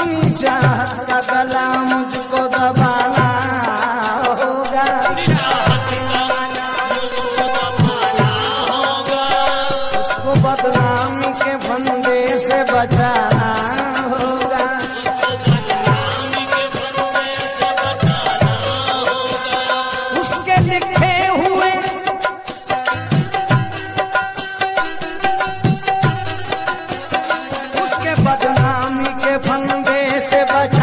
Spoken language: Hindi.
चाहत का गला होगा। उसको बदनामी के फंदे से बचाना होगा। उसके लिखे से बच